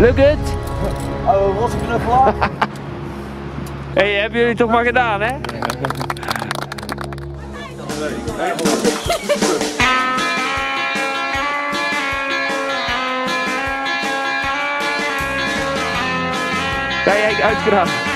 Lukt het? Oh, roze knuffelaar. Hé, hey, hebben jullie toch maar gedaan, hè? Ga jij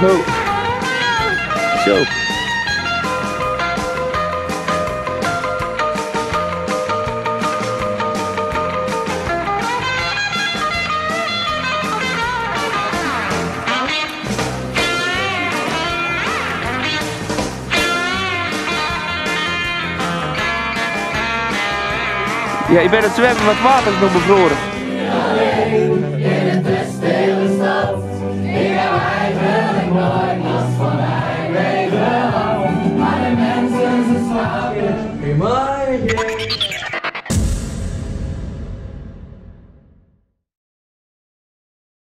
Go. Zo. Ja, je bent het zwemmen, maar het water is nog bevroren. My head.